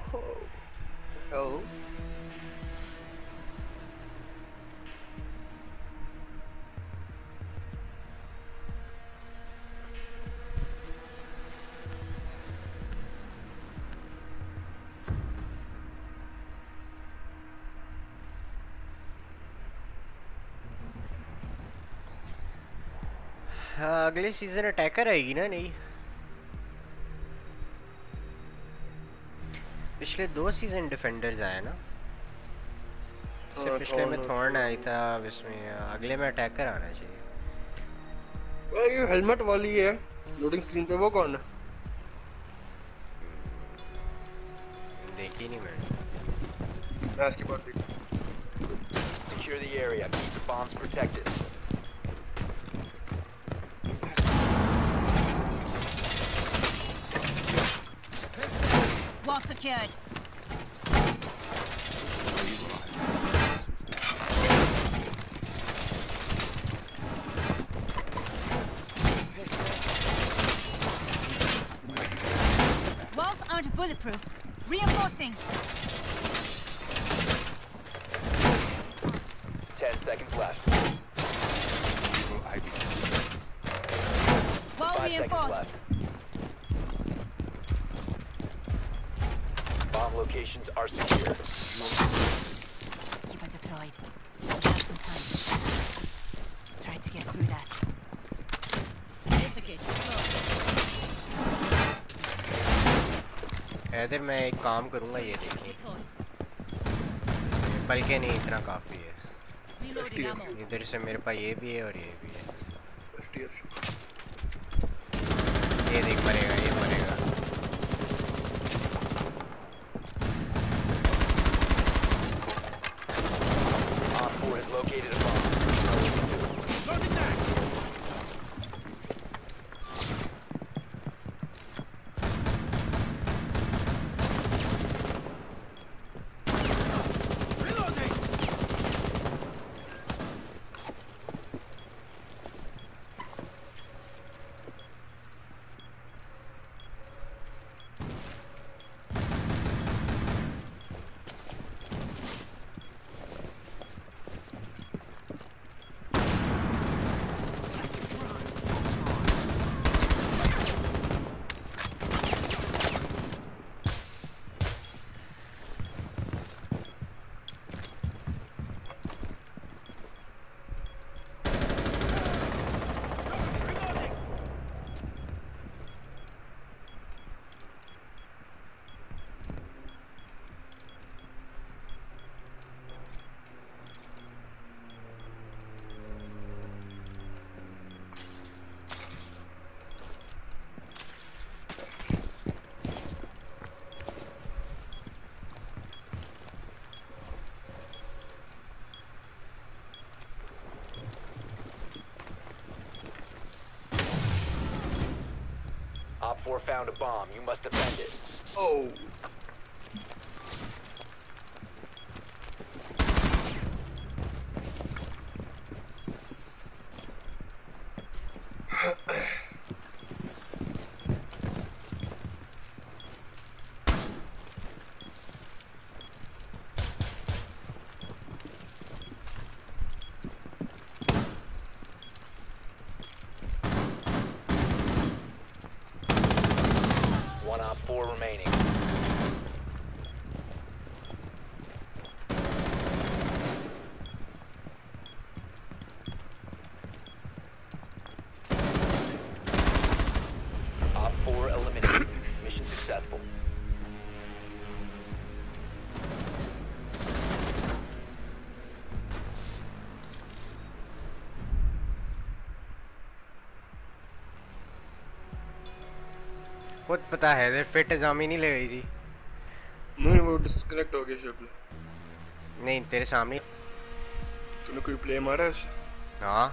Oh. अगले season attacker आएगी ना नहीं पिछले दो सीज़न डिफेंडर्स आए ना? हाँ, पिछले में थॉर्न आई था अब इसमें अगले में अटैकर आना चाहिए। ओए, ये हेलमेट वाली है। लोडिंग स्क्रीन पे वो कौन है? देखी नहीं मैंने। मैं इसके बाद देख। Secure the area. Keep the bombs protected. Secured. Walls aren't bulletproof. Reinforcing. Ten seconds left. Wall Five reinforced. Bomb locations are secure. Keep it deployed. We have some time. Try to get through that. Investigate. Haider मैं एक काम करूंगा ये देखिए बल्कि नहीं इतना काफ़ी है Reloading ammo. इधर से मेरे पास ये भी है और ये भी है एसटीएफ ये देख मरेगा found a bomb. You must defend it. Oh. खुद पता है हैदर फिट ही नहीं ले गई थी। नहीं वो डिस्कनेक्ट हो गया शक्ल नहीं तेरे सामने। तूने कोई प्ले मारा है? हाँ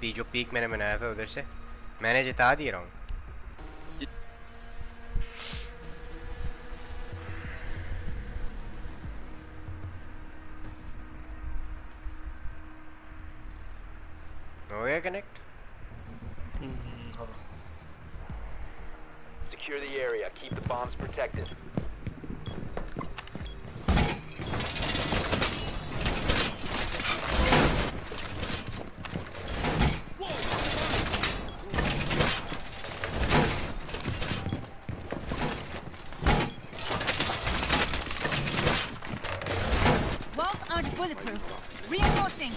पी जो पीक मैंने बनाया था उधर से। मैंने जिता दिया रहा हूँ हो गया connect bombs protected. Bulletproof. Reinforcing.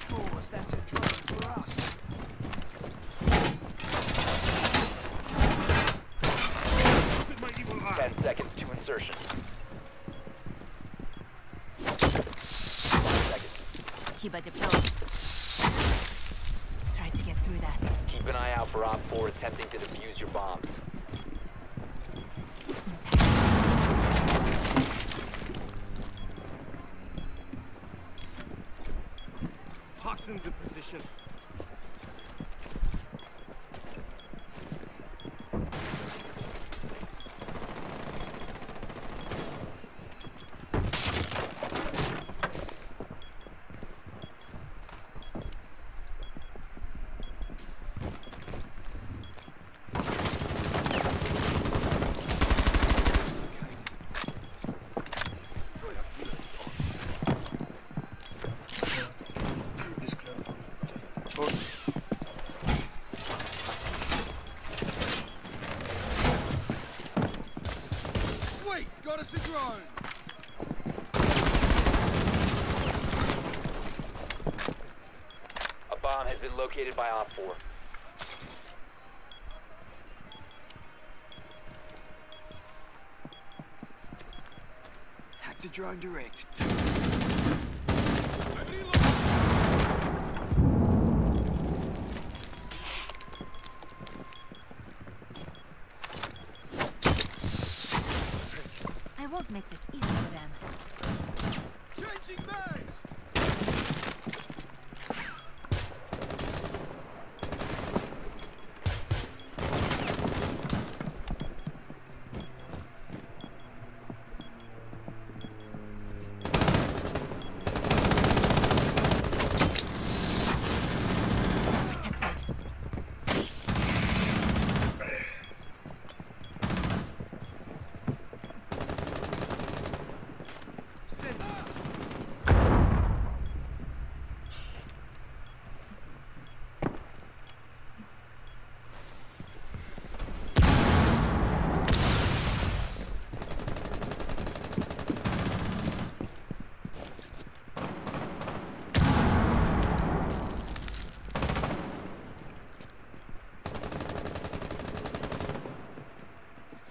Scores, that's a drop for us. Ten seconds to insertion. Five seconds. Deployed. Try to get through that. Keep an eye out for OpFor attempting to defuse your bombs. Hudson's in position. Got us a drone. A bomb has been located by OpFor. Hack to drone direct. Make this easy for them. Changing mags. Protected.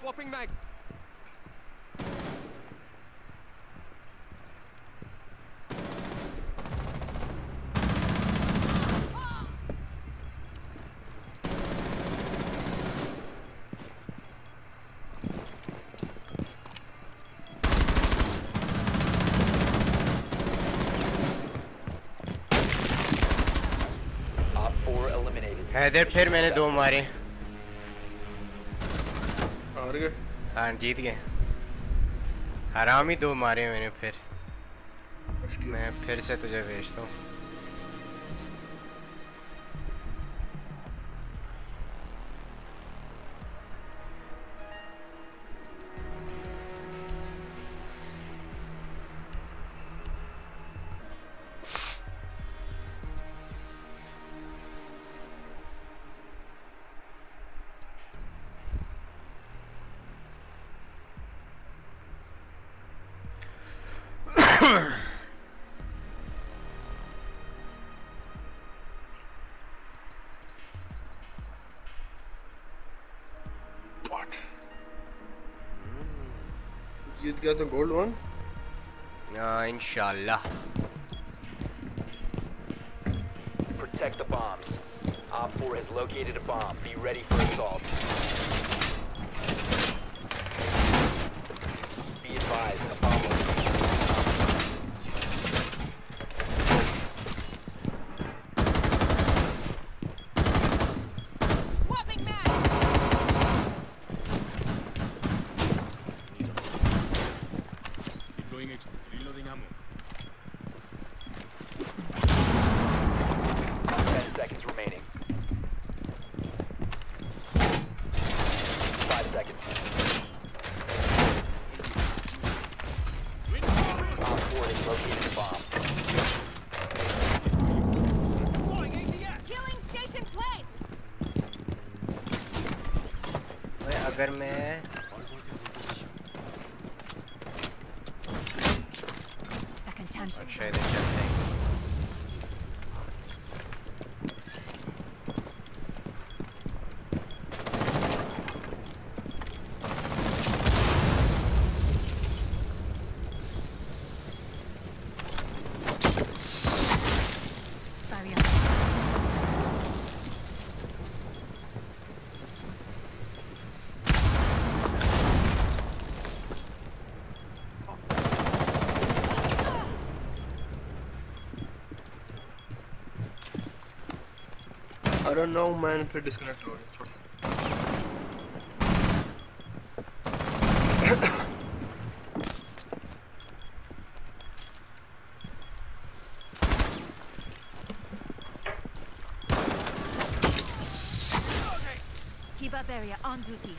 Swapping mags. Op 4 eliminated. Haider फिर मैंने दो मारे हार गए हाँ जीत गए। आराम ही दो मारे मैंने फिर। मैं फिर से तुझे भेजता हूँ। what? You got the gold one? Uh, inshallah. Protect the bombs. OpFor has located a bomb. Be ready for assault. अगर मैं I don't know man if it disconnected or not. Keep area on duty.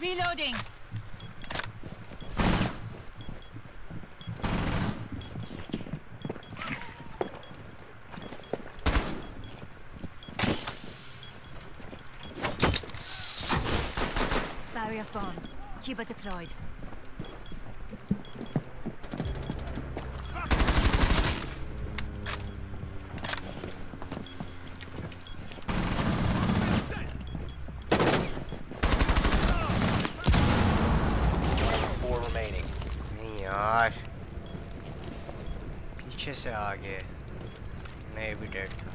Reloading! Barrier formed. Cuba deployed. Four remaining. नहीं यार पीछे से आ गए नहीं भी dead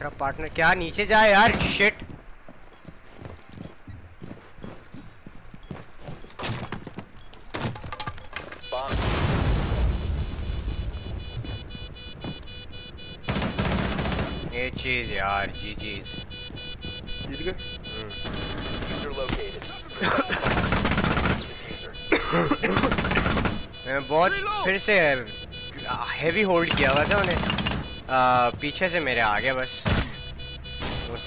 दूसरा पार्टनर क्या नीचे जाए यार? शिट ये चीज़ यार जी चीज़। जीत गए diffuser located. Diffuser. मैं बहुत फिर से हैवी होल्ड किया हुआ था उन्हें। पीछे से मेरे आ गया बस।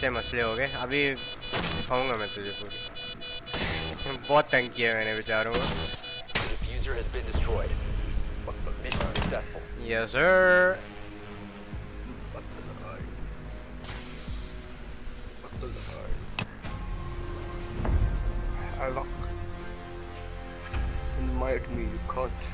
उससे मसले हो गए अभी दिखाऊंगा मैं तुझे पूरी बहुत तंग किया मैंने बेचारों को The diffuser has been destroyed. Mission successful. Yes sir Alok. Invite me, you can't.